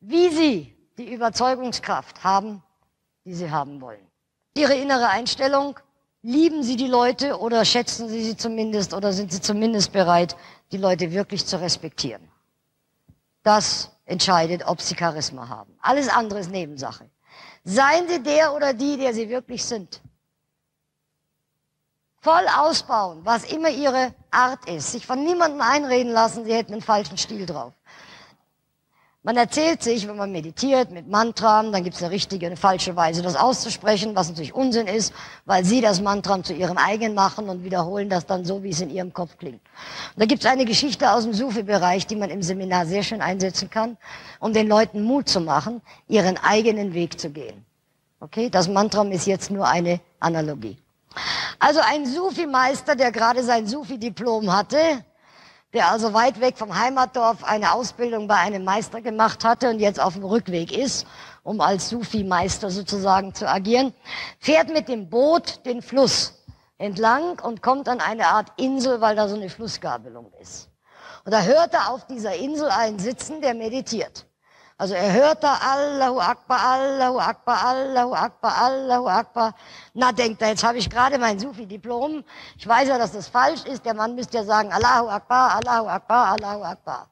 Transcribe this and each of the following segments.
wie sie die Überzeugungskraft haben, die sie haben wollen. Ihre innere Einstellung, lieben sie die Leute oder schätzen sie sie zumindest oder sind sie zumindest bereit, die Leute wirklich zu respektieren. Das entscheidet, ob sie Charisma haben. Alles andere ist Nebensache. Seien sie der oder die, der sie wirklich sind. Voll ausbauen, was immer ihre Art ist. Sich von niemandem einreden lassen, sie hätten einen falschen Stil drauf. Man erzählt sich, wenn man meditiert mit Mantram, dann gibt es eine richtige und eine falsche Weise, das auszusprechen, was natürlich Unsinn ist, weil sie das Mantram zu ihrem eigenen machen und wiederholen das dann so, wie es in ihrem Kopf klingt. Und da gibt es eine Geschichte aus dem Sufi-Bereich, die man im Seminar sehr schön einsetzen kann, um den Leuten Mut zu machen, ihren eigenen Weg zu gehen. Okay, das Mantram ist jetzt nur eine Analogie. Also ein Sufi-Meister, der gerade sein Sufi-Diplom hatte, der also weit weg vom Heimatdorf eine Ausbildung bei einem Meister gemacht hatte und jetzt auf dem Rückweg ist, um als Sufi-Meister sozusagen zu agieren, fährt mit dem Boot den Fluss entlang und kommt an eine Art Insel, weil da so eine Flussgabelung ist. Und da hört er auf dieser Insel einen sitzen, der meditiert. Also er hört da Allahu Akbar, Allahu Akbar, Allahu Akbar, Allahu Akbar. Na, denkt er, jetzt habe ich gerade mein Sufi-Diplom. Ich weiß ja, dass das falsch ist. Der Mann müsste ja sagen Allahu Akbar, Allahu Akbar, Allahu Akbar.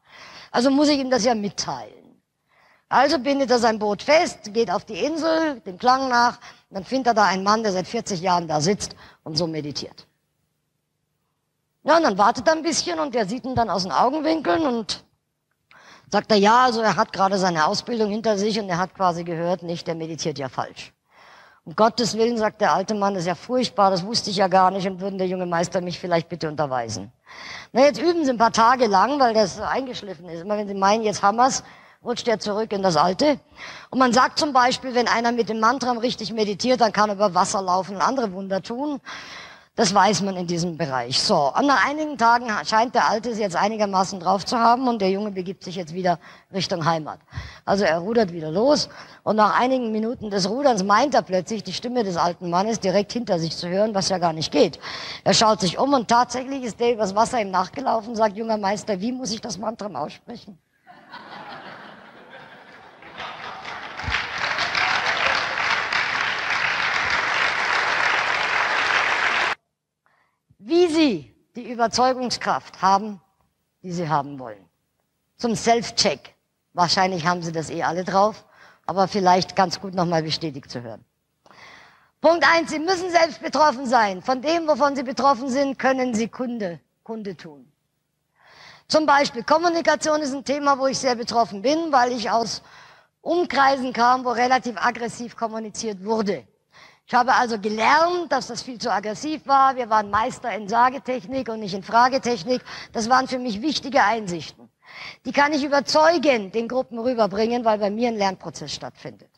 Also muss ich ihm das ja mitteilen. Also bindet er sein Boot fest, geht auf die Insel, dem Klang nach. Dann findet er da einen Mann, der seit 40 Jahren da sitzt und so meditiert. Ja, und dann wartet er ein bisschen und der sieht ihn dann aus den Augenwinkeln und Sagt er, ja, also er hat gerade seine Ausbildung hinter sich und er hat quasi gehört, nicht, der meditiert ja falsch. Um Gottes Willen, sagt der alte Mann, das ist ja furchtbar, das wusste ich ja gar nicht und würden der junge Meister mich vielleicht bitte unterweisen. Na, jetzt üben sie ein paar Tage lang, weil das eingeschliffen ist. Immer wenn sie meinen, jetzt haben wir's, rutscht er zurück in das Alte. Und man sagt zum Beispiel, wenn einer mit dem Mantram richtig meditiert, dann kann er über Wasser laufen und andere Wunder tun. Das weiß man in diesem Bereich. So, und nach einigen Tagen scheint der Alte es jetzt einigermaßen drauf zu haben und der Junge begibt sich jetzt wieder Richtung Heimat. Also er rudert wieder los und nach einigen Minuten des Ruderns meint er plötzlich die Stimme des alten Mannes direkt hinter sich zu hören, was ja gar nicht geht. Er schaut sich um und tatsächlich ist der übers Wasser ihm nachgelaufen, sagt junger Meister, wie muss ich das Mantra aussprechen? Wie sie die Überzeugungskraft haben, die sie haben wollen. Zum Self-Check. Wahrscheinlich haben sie das eh alle drauf, aber vielleicht ganz gut nochmal bestätigt zu hören. Punkt eins: Sie müssen selbst betroffen sein. Von dem, wovon Sie betroffen sind, können Sie Kunde, Kunde tun. Zum Beispiel Kommunikation ist ein Thema, wo ich sehr betroffen bin, weil ich aus Umkreisen kam, wo relativ aggressiv kommuniziert wurde. Ich habe also gelernt, dass das viel zu aggressiv war. Wir waren Meister in Sagetechnik und nicht in Fragetechnik. Das waren für mich wichtige Einsichten. Die kann ich überzeugen, den Gruppen rüberbringen, weil bei mir ein Lernprozess stattfindet.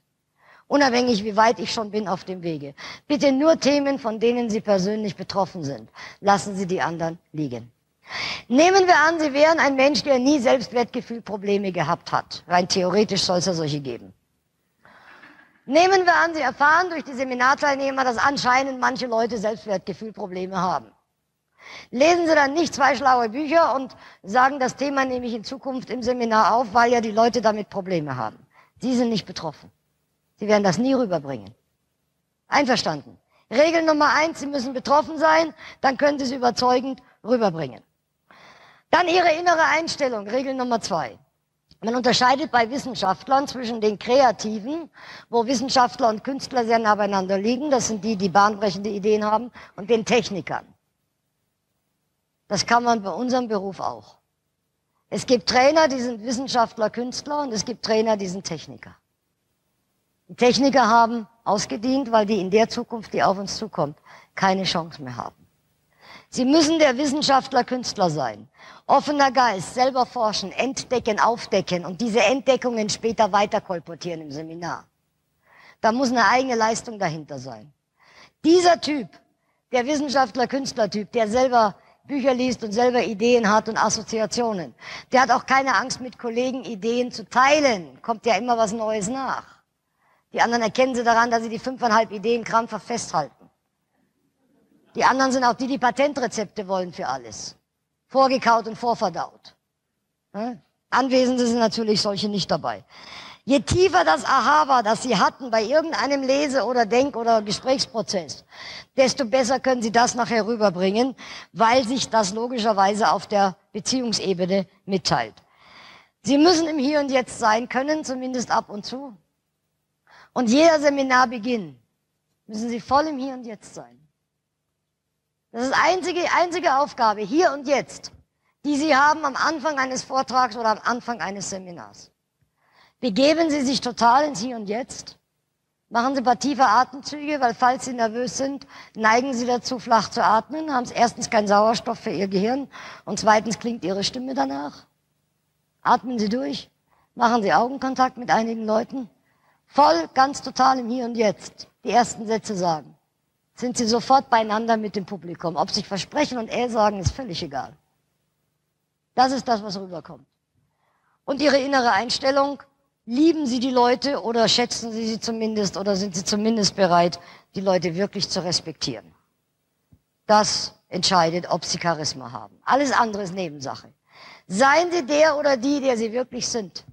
Unabhängig, wie weit ich schon bin auf dem Wege. Bitte nur Themen, von denen Sie persönlich betroffen sind. Lassen Sie die anderen liegen. Nehmen wir an, Sie wären ein Mensch, der nie Selbstwertgefühlprobleme gehabt hat. Rein theoretisch soll es ja solche geben. Nehmen wir an, Sie erfahren durch die Seminarteilnehmer, dass anscheinend manche Leute Selbstwertgefühlprobleme haben. Lesen Sie dann nicht zwei schlaue Bücher und sagen, das Thema nehme ich in Zukunft im Seminar auf, weil ja die Leute damit Probleme haben. Sie sind nicht betroffen. Sie werden das nie rüberbringen. Einverstanden. Regel Nummer eins, Sie müssen betroffen sein, dann können Sie es überzeugend rüberbringen. Dann Ihre innere Einstellung, Regel Nummer zwei. Man unterscheidet bei Wissenschaftlern zwischen den Kreativen, wo Wissenschaftler und Künstler sehr nah beieinander liegen, das sind die, die bahnbrechende Ideen haben, und den Technikern. Das kann man bei unserem Beruf auch. Es gibt Trainer, die sind Wissenschaftler, Künstler, und es gibt Trainer, die sind Techniker. Die Techniker haben ausgedient, weil die in der Zukunft, die auf uns zukommt, keine Chance mehr haben. Sie müssen der Wissenschaftler Künstler sein. Offener Geist, selber forschen, entdecken, aufdecken und diese Entdeckungen später weiter kolportieren im Seminar. Da muss eine eigene Leistung dahinter sein. Dieser Typ, der Wissenschaftler-Künstler-Typ, der selber Bücher liest und selber Ideen hat und Assoziationen, der hat auch keine Angst, mit Kollegen Ideen zu teilen. Kommt ja immer was Neues nach. Die anderen erkennen sie daran, dass sie die fünfeinhalb Ideen krampfhaft festhalten. Die anderen sind auch die, die Patentrezepte wollen für alles. Vorgekaut und vorverdaut. Anwesende sind natürlich solche nicht dabei. Je tiefer das Aha war, das Sie hatten bei irgendeinem Lese- oder Denk- oder Gesprächsprozess, desto besser können Sie das nachher rüberbringen, weil sich das logischerweise auf der Beziehungsebene mitteilt. Sie müssen im Hier und Jetzt sein können, zumindest ab und zu. Und jeder Seminarbeginn müssen Sie voll im Hier und Jetzt sein. Das ist einzige, einzige Aufgabe, hier und jetzt, die Sie haben am Anfang eines Vortrags oder am Anfang eines Seminars. Begeben Sie sich total ins Hier und Jetzt. Machen Sie ein paar tiefe Atemzüge, weil falls Sie nervös sind, neigen Sie dazu, flach zu atmen, haben Sie erstens keinen Sauerstoff für Ihr Gehirn und zweitens klingt Ihre Stimme danach. Atmen Sie durch, machen Sie Augenkontakt mit einigen Leuten. Voll, ganz total im Hier und Jetzt. Die ersten Sätze sagen sind sie sofort beieinander mit dem Publikum. Ob sie versprechen und er sagen, ist völlig egal. Das ist das, was rüberkommt. Und ihre innere Einstellung, lieben sie die Leute oder schätzen sie sie zumindest oder sind sie zumindest bereit, die Leute wirklich zu respektieren. Das entscheidet, ob sie Charisma haben. Alles andere ist Nebensache. Seien sie der oder die, der sie wirklich sind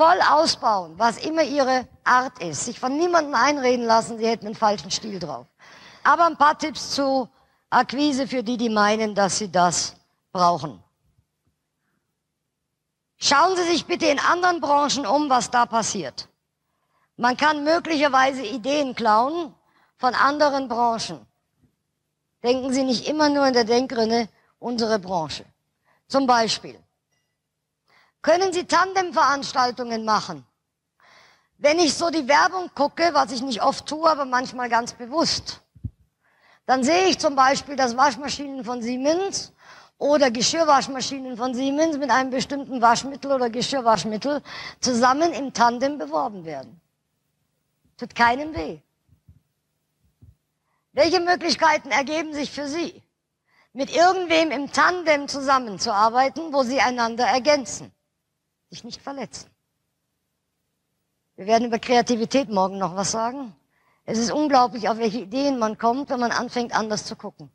voll ausbauen, was immer ihre Art ist. Sich von niemandem einreden lassen, sie hätten einen falschen Stil drauf. Aber ein paar Tipps zu Akquise für die, die meinen, dass sie das brauchen. Schauen Sie sich bitte in anderen Branchen um, was da passiert. Man kann möglicherweise Ideen klauen von anderen Branchen. Denken Sie nicht immer nur in der Denkrinne unsere Branche. Zum Beispiel, können Sie Tandemveranstaltungen machen? Wenn ich so die Werbung gucke, was ich nicht oft tue, aber manchmal ganz bewusst, dann sehe ich zum Beispiel, dass Waschmaschinen von Siemens oder Geschirrwaschmaschinen von Siemens mit einem bestimmten Waschmittel oder Geschirrwaschmittel zusammen im Tandem beworben werden. Tut keinem weh. Welche Möglichkeiten ergeben sich für Sie, mit irgendwem im Tandem zusammenzuarbeiten, wo Sie einander ergänzen? Dich nicht verletzen. Wir werden über Kreativität morgen noch was sagen. Es ist unglaublich, auf welche Ideen man kommt, wenn man anfängt, anders zu gucken.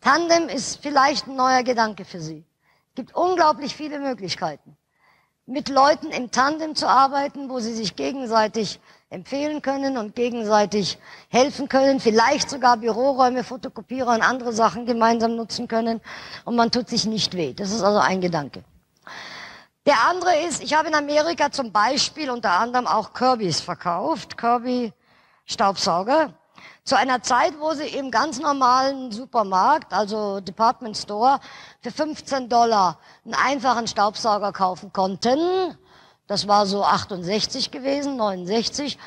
Tandem ist vielleicht ein neuer Gedanke für Sie. Es gibt unglaublich viele Möglichkeiten, mit Leuten im Tandem zu arbeiten, wo Sie sich gegenseitig empfehlen können und gegenseitig helfen können, vielleicht sogar Büroräume, Fotokopierer und andere Sachen gemeinsam nutzen können und man tut sich nicht weh. Das ist also ein Gedanke. Der andere ist, ich habe in Amerika zum Beispiel unter anderem auch Kirbys verkauft, Kirby Staubsauger, zu einer Zeit, wo sie im ganz normalen Supermarkt, also Department Store, für 15 Dollar einen einfachen Staubsauger kaufen konnten. Das war so 68 gewesen, 69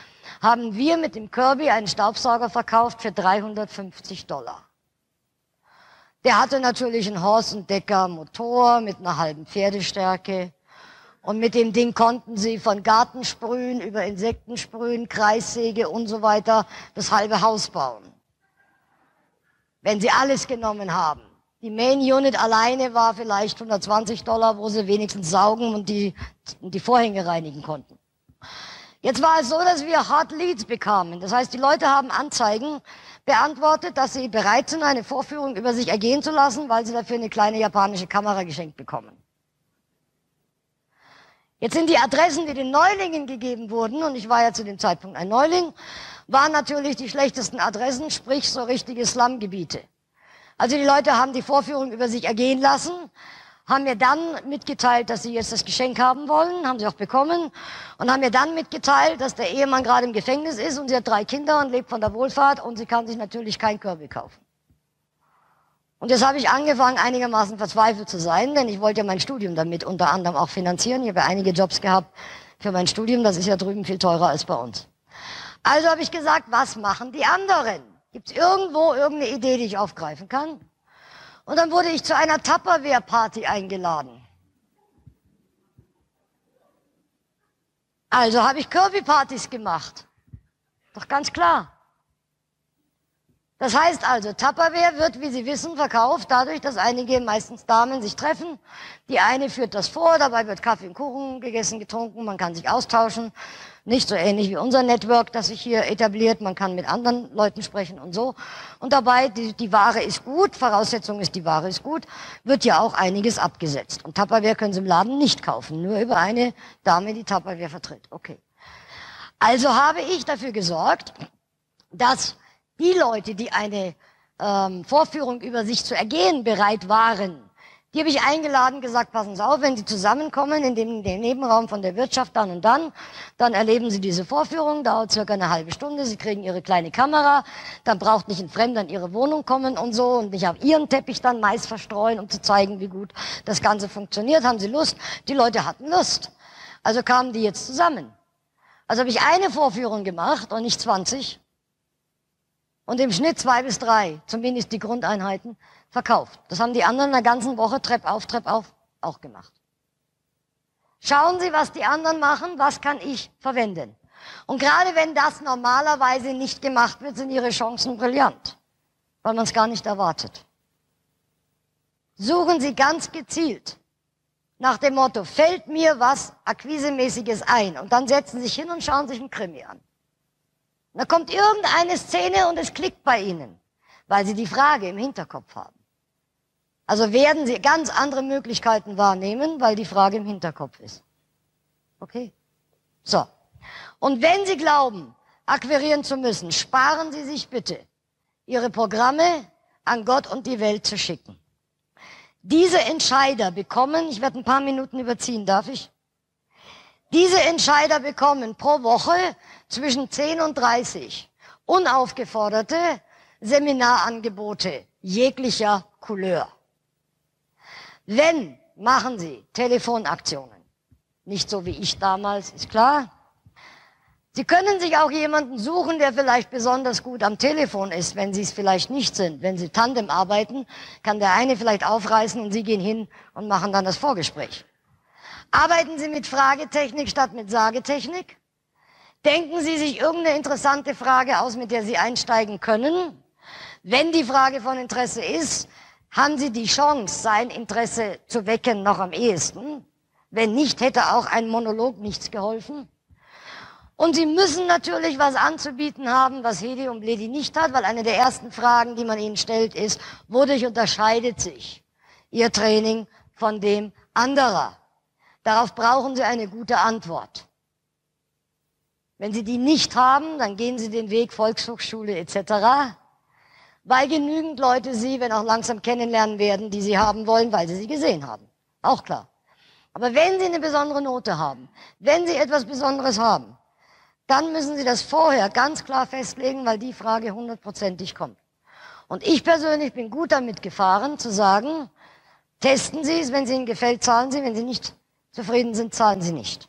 haben wir mit dem Kirby einen Staubsauger verkauft für 350 Dollar. Der hatte natürlich einen Horst Decker Motor mit einer halben Pferdestärke. Und mit dem Ding konnten sie von Gartensprühen über Insektensprühen, Kreissäge und so weiter das halbe Haus bauen. Wenn sie alles genommen haben. Die Main Unit alleine war vielleicht 120 Dollar, wo sie wenigstens saugen und die, die Vorhänge reinigen konnten. Jetzt war es so, dass wir Hot Leads bekamen. Das heißt, die Leute haben Anzeigen beantwortet, dass sie bereit sind, eine Vorführung über sich ergehen zu lassen, weil sie dafür eine kleine japanische Kamera geschenkt bekommen. Jetzt sind die Adressen, die den Neulingen gegeben wurden, und ich war ja zu dem Zeitpunkt ein Neuling, waren natürlich die schlechtesten Adressen, sprich so richtige Slumgebiete. Also die Leute haben die Vorführung über sich ergehen lassen, haben mir dann mitgeteilt, dass sie jetzt das Geschenk haben wollen, haben sie auch bekommen, und haben mir dann mitgeteilt, dass der Ehemann gerade im Gefängnis ist und sie hat drei Kinder und lebt von der Wohlfahrt und sie kann sich natürlich kein Körbe kaufen. Und jetzt habe ich angefangen, einigermaßen verzweifelt zu sein, denn ich wollte ja mein Studium damit unter anderem auch finanzieren. Ich habe einige Jobs gehabt für mein Studium, das ist ja drüben viel teurer als bei uns. Also habe ich gesagt, was machen die anderen? Gibt es irgendwo irgendeine Idee, die ich aufgreifen kann? Und dann wurde ich zu einer Tupperware-Party eingeladen. Also habe ich Kirby-Partys gemacht. Doch ganz klar. Das heißt also, Tupperware wird, wie Sie wissen, verkauft dadurch, dass einige, meistens Damen, sich treffen. Die eine führt das vor, dabei wird Kaffee und Kuchen gegessen, getrunken, man kann sich austauschen. Nicht so ähnlich wie unser Network, das sich hier etabliert. Man kann mit anderen Leuten sprechen und so. Und dabei, die, die Ware ist gut, Voraussetzung ist, die Ware ist gut, wird ja auch einiges abgesetzt. Und Tupperware können Sie im Laden nicht kaufen, nur über eine Dame, die Tupperware vertritt. Okay. Also habe ich dafür gesorgt, dass die Leute, die eine ähm, Vorführung über sich zu ergehen bereit waren, die habe ich eingeladen, gesagt, passen Sie auf, wenn Sie zusammenkommen in dem, dem, Nebenraum von der Wirtschaft dann und dann, dann erleben Sie diese Vorführung, dauert circa eine halbe Stunde, Sie kriegen Ihre kleine Kamera, dann braucht nicht ein Fremder in Ihre Wohnung kommen und so und nicht auf Ihren Teppich dann Mais verstreuen, um zu zeigen, wie gut das Ganze funktioniert. Haben Sie Lust? Die Leute hatten Lust. Also kamen die jetzt zusammen. Also habe ich eine Vorführung gemacht und nicht 20 und im Schnitt zwei bis drei, zumindest die Grundeinheiten, verkauft. Das haben die anderen in der ganzen Woche Trepp auf, Trepp auf auch gemacht. Schauen Sie, was die anderen machen, was kann ich verwenden. Und gerade wenn das normalerweise nicht gemacht wird, sind Ihre Chancen brillant, weil man es gar nicht erwartet. Suchen Sie ganz gezielt nach dem Motto, fällt mir was Akquisemäßiges ein? Und dann setzen Sie sich hin und schauen sich einen Krimi an. Da kommt irgendeine Szene und es klickt bei Ihnen, weil Sie die Frage im Hinterkopf haben. Also werden Sie ganz andere Möglichkeiten wahrnehmen, weil die Frage im Hinterkopf ist. Okay? So. Und wenn Sie glauben, akquirieren zu müssen, sparen Sie sich bitte, Ihre Programme an Gott und die Welt zu schicken. Diese Entscheider bekommen, ich werde ein paar Minuten überziehen, darf ich? Diese Entscheider bekommen pro Woche zwischen 10 und 30 unaufgeforderte Seminarangebote jeglicher Couleur. Wenn, machen Sie Telefonaktionen. Nicht so wie ich damals, ist klar. Sie können sich auch jemanden suchen, der vielleicht besonders gut am Telefon ist, wenn Sie es vielleicht nicht sind. Wenn Sie Tandem arbeiten, kann der eine vielleicht aufreißen und Sie gehen hin und machen dann das Vorgespräch. Arbeiten Sie mit Fragetechnik statt mit Sagetechnik? Denken Sie sich irgendeine interessante Frage aus, mit der Sie einsteigen können? Wenn die Frage von Interesse ist, haben Sie die Chance, sein Interesse zu wecken, noch am ehesten. Wenn nicht, hätte auch ein Monolog nichts geholfen. Und Sie müssen natürlich was anzubieten haben, was Hedi und Bledi nicht hat, weil eine der ersten Fragen, die man ihnen stellt, ist, wodurch unterscheidet sich Ihr Training von dem anderer? Darauf brauchen Sie eine gute Antwort. Wenn Sie die nicht haben, dann gehen Sie den Weg Volkshochschule etc., weil genügend Leute Sie, wenn auch langsam kennenlernen werden, die Sie haben wollen, weil Sie sie gesehen haben. Auch klar. Aber wenn Sie eine besondere Note haben, wenn Sie etwas Besonderes haben, dann müssen Sie das vorher ganz klar festlegen, weil die Frage hundertprozentig kommt. Und ich persönlich bin gut damit gefahren, zu sagen, testen Sie es, wenn es Ihnen gefällt, zahlen Sie, wenn Sie nicht zufrieden sind, zahlen Sie nicht.